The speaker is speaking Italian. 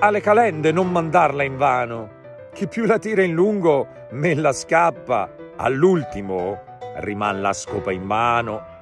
alle calende non mandarla in vano. Chi più la tira in lungo, me la scappa. All'ultimo riman la scopa in mano